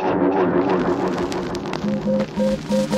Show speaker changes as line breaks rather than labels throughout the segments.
Thank you.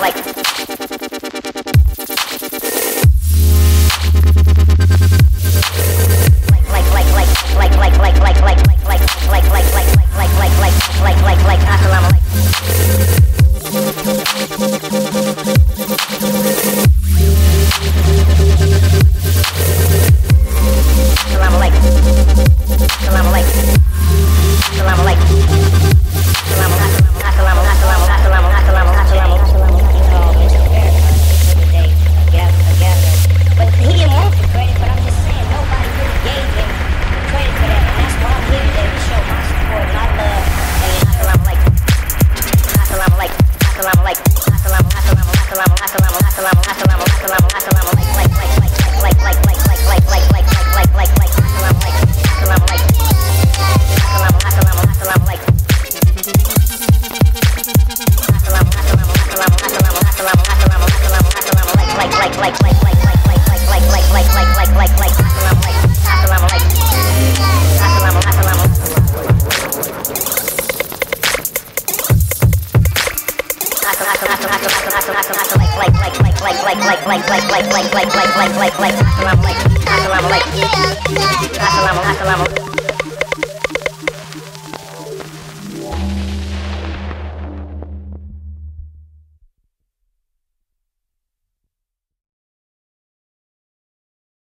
like like like Assalamu alaikum.